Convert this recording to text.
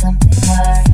something worse.